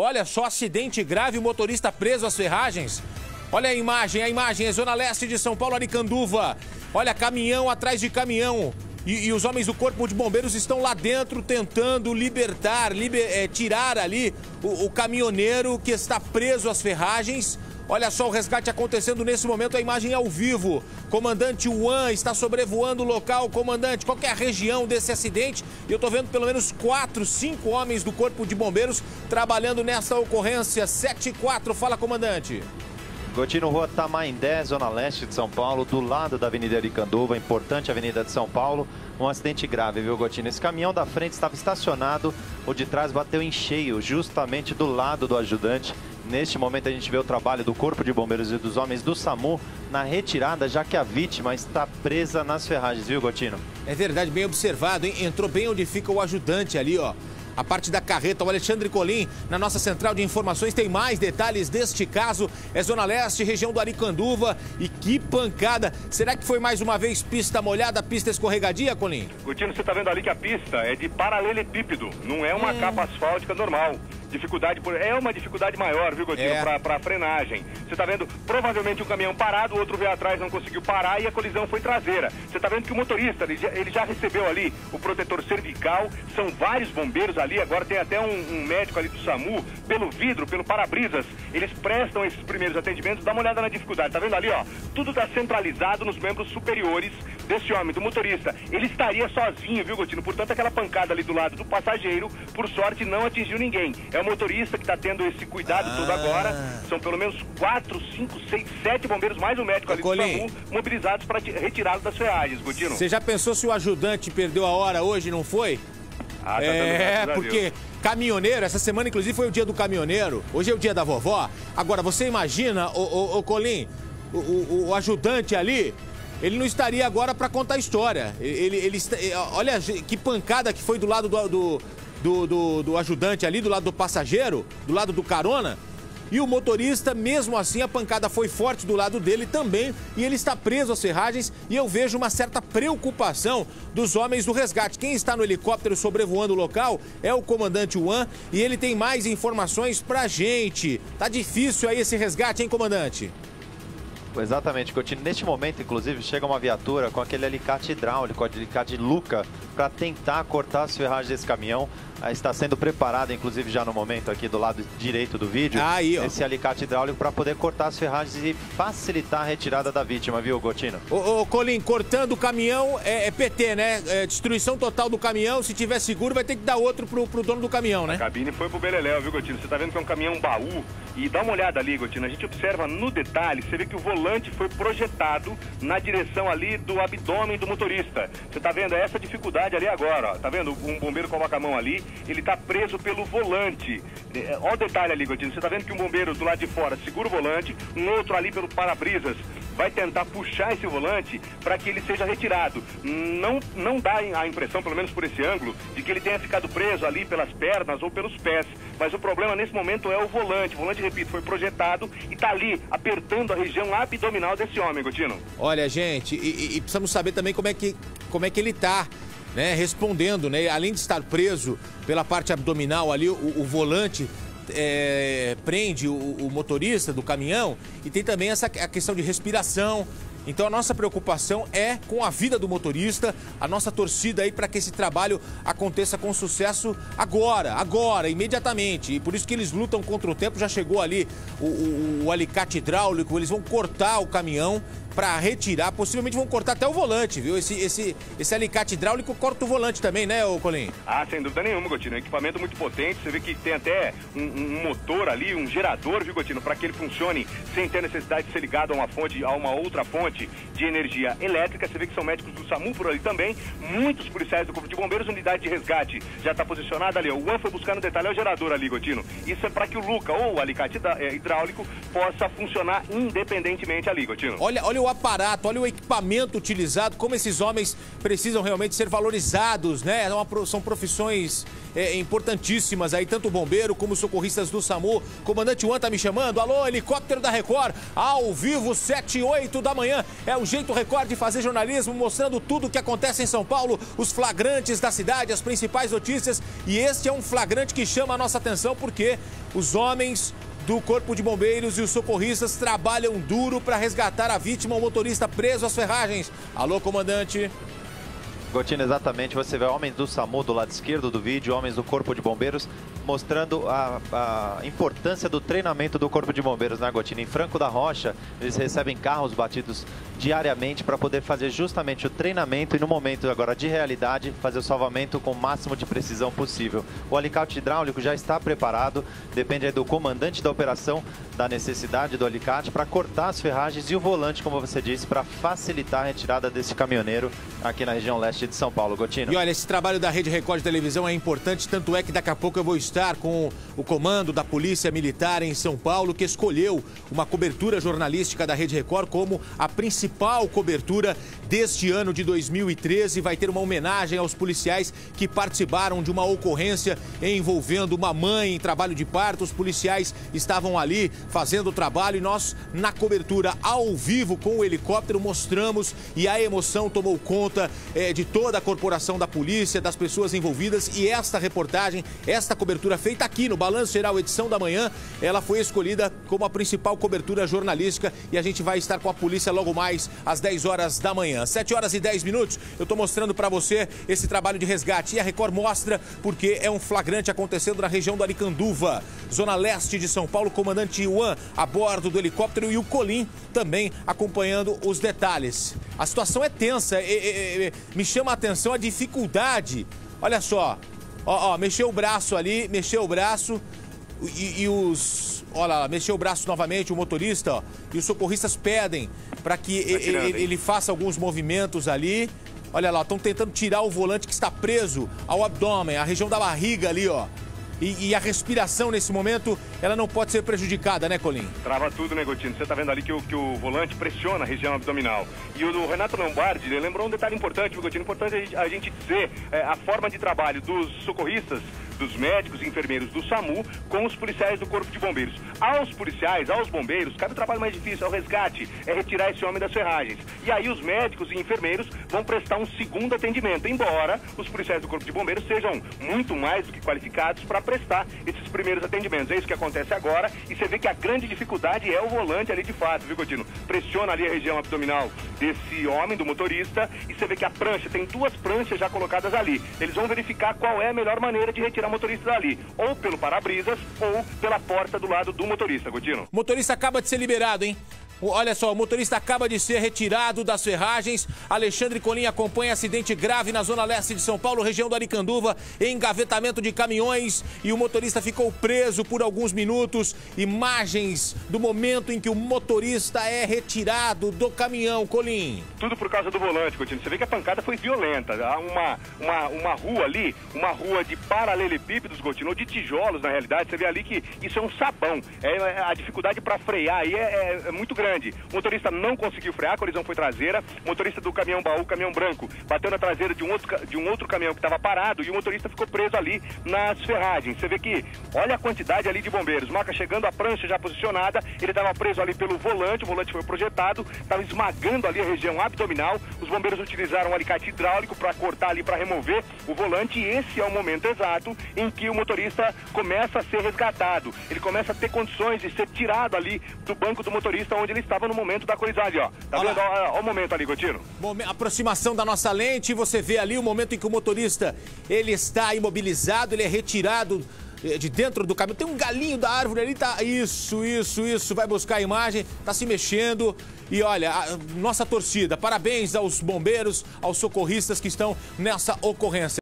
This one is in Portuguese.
Olha só, acidente grave, motorista preso às ferragens. Olha a imagem, a imagem é Zona Leste de São Paulo, Aricanduva. Olha, caminhão atrás de caminhão. E, e os homens do Corpo de Bombeiros estão lá dentro tentando libertar, liber, é, tirar ali o, o caminhoneiro que está preso às ferragens. Olha só o resgate acontecendo nesse momento, a imagem é ao vivo. Comandante Juan está sobrevoando o local. Comandante, qual é a região desse acidente? Eu estou vendo pelo menos quatro, cinco homens do Corpo de Bombeiros trabalhando nessa ocorrência. 7 e 4, fala comandante. Gotino Rua Tamaindé, Zona Leste de São Paulo, do lado da Avenida Aricanduva, importante avenida de São Paulo. Um acidente grave, viu, Gotino? Esse caminhão da frente estava estacionado, o de trás bateu em cheio, justamente do lado do ajudante. Neste momento a gente vê o trabalho do Corpo de Bombeiros e dos homens do SAMU na retirada, já que a vítima está presa nas ferragens, viu, Gotino? É verdade, bem observado, hein? Entrou bem onde fica o ajudante ali, ó. A parte da carreta, o Alexandre Colim, na nossa central de informações, tem mais detalhes deste caso. É Zona Leste, região do Aricanduva. E que pancada! Será que foi mais uma vez pista molhada, pista escorregadia, Colim? Gutino, você está vendo ali que a pista é de paralelepípedo, não é uma hum. capa asfáltica normal dificuldade por... é uma dificuldade maior, viu, Gotinho, é. para frenagem. Você está vendo provavelmente um caminhão parado, o outro veio atrás, não conseguiu parar e a colisão foi traseira. Você está vendo que o motorista, ele já, ele já, recebeu ali o protetor cervical, são vários bombeiros ali, agora tem até um, um médico ali do SAMU, pelo vidro, pelo para-brisas, eles prestam esses primeiros atendimentos, dá uma olhada na dificuldade, tá vendo ali, ó? Tudo está centralizado nos membros superiores desse homem, do motorista. Ele estaria sozinho, viu, Gotino? Portanto, aquela pancada ali do lado do passageiro, por sorte, não atingiu ninguém. É motorista que está tendo esse cuidado ah. todo agora. São pelo menos quatro, cinco, seis, sete bombeiros, mais um médico ali do SAMU, mobilizados para retirá-lo das ferragens, Gotino. Você já pensou se o ajudante perdeu a hora hoje, não foi? Ah, tá é, porque caminhoneiro, essa semana inclusive foi o dia do caminhoneiro, hoje é o dia da vovó. Agora, você imagina, o, o, o Colim, o, o, o ajudante ali, ele não estaria agora para contar a história. Ele, ele, ele, olha que pancada que foi do lado do, do, do, do, do ajudante ali, do lado do passageiro, do lado do carona. E o motorista, mesmo assim, a pancada foi forte do lado dele também e ele está preso às ferragens e eu vejo uma certa preocupação dos homens do resgate. Quem está no helicóptero sobrevoando o local é o comandante Juan e ele tem mais informações pra gente. Tá difícil aí esse resgate, hein, comandante? Exatamente, Coutinho. Neste momento, inclusive, chega uma viatura com aquele alicate hidráulico, alicate Luca, para tentar cortar as ferragens desse caminhão. Ah, está sendo preparado, inclusive, já no momento aqui do lado direito do vídeo, Aí, esse alicate hidráulico para poder cortar as ferragens e facilitar a retirada da vítima, viu, Gotino? Ô, ô Colim, cortando o caminhão é, é PT, né? É destruição total do caminhão. Se tiver seguro, vai ter que dar outro pro, pro dono do caminhão, né? A cabine foi pro Beleléu, viu, Gotino? Você tá vendo que é um caminhão baú. E dá uma olhada ali, Gotino. A gente observa no detalhe, você vê que o volante foi projetado na direção ali do abdômen do motorista. Você tá vendo essa dificuldade ali agora, ó. Tá vendo? Um bombeiro coloca a mão ali ele está preso pelo volante. É, olha o detalhe ali, Godinho. Você está vendo que um bombeiro do lado de fora segura o volante, um outro ali pelo para-brisas vai tentar puxar esse volante para que ele seja retirado. Não, não dá a impressão, pelo menos por esse ângulo, de que ele tenha ficado preso ali pelas pernas ou pelos pés. Mas o problema nesse momento é o volante. O volante, repito, foi projetado e está ali apertando a região abdominal desse homem, Gotino. Olha, gente, e, e, precisamos saber também como é que, como é que ele está né, respondendo, né? Além de estar preso pela parte abdominal ali, o, o volante é, prende o, o, motorista do caminhão e tem também essa a questão de respiração. Então a nossa preocupação é com a vida do motorista, a nossa torcida aí para que esse trabalho aconteça com sucesso agora, agora, imediatamente. E por isso que eles lutam contra o tempo. Já chegou ali o, o, o alicate hidráulico, eles vão cortar o caminhão para retirar. Possivelmente vão cortar até o volante, viu? Esse, esse, esse alicate hidráulico corta o volante também, né, ô Colim? Ah, sem dúvida nenhuma, Gotino. É um equipamento muito potente. Você vê que tem até um, um motor ali, um gerador, viu, Gotino? Para que ele funcione sem ter necessidade de ser ligado a uma fonte, a uma outra fonte de energia elétrica. Você vê que são médicos do SAMU por ali também. Muitos policiais do Corpo de Bombeiros, unidade de resgate já está posicionada ali. O Juan foi buscar no detalhe é o gerador ali, Gotino. Isso é para que o Luca ou o alicate é, hidráulico possa funcionar independentemente ali, Gotino. Olha, olha o aparato, olha o equipamento utilizado, como esses homens precisam realmente ser valorizados, né? É são profissões é, importantíssimas aí, tanto o bombeiro como os socorristas do SAMU. Comandante Juan tá me chamando. Alô, helicóptero da Record, ao vivo, 7 e 8 da manhã. É o jeito Record de fazer jornalismo, mostrando tudo o que acontece em São Paulo, os flagrantes da cidade, as principais notícias. E este é um flagrante que chama a nossa atenção porque os homens do Corpo de Bombeiros e os socorristas trabalham duro para resgatar a vítima, o motorista preso às ferragens. Alô, comandante. Gotino, exatamente. Você vê homens do SAMU do lado esquerdo do vídeo, homens do Corpo de Bombeiros, mostrando a, a importância do treinamento do Corpo de Bombeiros na né. Em Franco da Rocha, eles recebem carros batidos diariamente para poder fazer justamente o treinamento e no momento agora de realidade, fazer o salvamento com o máximo de precisão possível. O alicate hidráulico já está preparado, depende do comandante da operação, da necessidade do alicate para cortar as ferragens e o volante, como você disse, para facilitar a retirada desse caminhoneiro aqui na região leste de São Paulo, Gotino. E olha, esse trabalho da Rede Record de Televisão é importante, tanto é que daqui a pouco eu vou estar com o comando da Polícia Militar em São Paulo, que escolheu uma cobertura jornalística da Rede Record como a principal cobertura deste ano de 2013. Vai ter uma homenagem aos policiais que participaram de uma ocorrência envolvendo uma mãe em trabalho de parto. Os policiais estavam ali fazendo o trabalho e nós, na cobertura ao vivo com o helicóptero, mostramos e a emoção tomou conta é, de toda a corporação da polícia, das pessoas envolvidas e esta reportagem, esta cobertura feita aqui no Balanço Geral Edição da Manhã, ela foi escolhida como a principal cobertura jornalística e a gente vai estar com a polícia logo mais às 10 horas da manhã. 7 horas e 10 minutos, eu estou mostrando para você esse trabalho de resgate e a Record mostra porque é um flagrante acontecendo na região do Aricanduva, zona leste de São Paulo, comandante Iwan a bordo do helicóptero e o Colim também acompanhando os detalhes. A situação é tensa, e, e, e, me chama a atenção a dificuldade. Olha só, ó, ó, mexeu o braço ali, mexeu o braço e, e os. Olha lá, mexeu o braço novamente, o motorista, ó, e os socorristas pedem para que tá tirando, ele, ele faça alguns movimentos ali. Olha lá, estão tentando tirar o volante que está preso ao abdômen, a região da barriga ali, ó. E, e, a respiração nesse momento, ela não pode ser prejudicada, né, Colim? Trava tudo, né, Gotino? Você tá vendo ali que o, que o volante pressiona a região abdominal. E o do Renato Lombardi, ele lembrou um detalhe importante, Gotino, importante a gente, a gente dizer é, a forma de trabalho dos socorristas dos médicos e enfermeiros do SAMU com os policiais do Corpo de Bombeiros. Aos policiais, aos bombeiros, cabe o trabalho mais difícil, é o resgate, é retirar esse homem das ferragens. E aí os médicos e enfermeiros vão prestar um segundo atendimento, embora os policiais do Corpo de Bombeiros sejam muito mais do que qualificados para prestar esses primeiros atendimentos. É isso que acontece agora e você vê que a grande dificuldade é o volante ali de fato, viu, Coutinho? Pressiona ali a região abdominal desse homem, do motorista, e você vê que a prancha, tem duas pranchas já colocadas ali. Eles vão verificar qual é a melhor maneira de retirar tirar o motorista dali, ou pelo para-brisas ou pela porta do lado do motorista, Godino. Motorista acaba de ser liberado, hein? Olha só, o motorista acaba de ser retirado das ferragens. Alexandre Colim acompanha acidente grave na zona leste de São Paulo, região do Aricanduva, engavetamento de caminhões e o motorista ficou preso por alguns minutos. Imagens do momento em que o motorista é retirado do caminhão, Colim. Tudo por causa do volante, Coutinho. Você vê que a pancada foi violenta. Há uma, uma, uma rua ali, uma rua de paralelepípedos, Coutinho, ou de tijolos, na realidade. Você vê ali que isso é um sabão. É, é a dificuldade para frear aí é, é, é muito grande grande. O motorista não conseguiu frear, a colisão foi traseira. O motorista do caminhão baú, caminhão branco, bateu na traseira de um outro, de um outro caminhão que estava parado e o motorista ficou preso ali nas ferragens. Você vê que, olha a quantidade ali de bombeiros. Maca chegando a prancha já posicionada, ele estava preso ali pelo volante, o volante foi projetado, estava esmagando ali a região abdominal. Os bombeiros utilizaram um alicate hidráulico para cortar ali, para remover o volante e esse é o momento exato em que o motorista começa a ser resgatado. Ele começa a ter condições de ser tirado ali do banco do motorista onde ele estava no momento da colisão ali, ó. Tá Olha vendo? Olha, o momento ali, Gotino. Aproximação da nossa lente, você vê ali o momento em que o motorista, ele está imobilizado, ele é retirado eh, de dentro do caminhão. Tem um galinho da árvore ali, tá. Isso, isso, isso. Vai buscar a imagem, tá se mexendo. E olha, nossa torcida, parabéns aos bombeiros, aos socorristas que estão nessa ocorrência.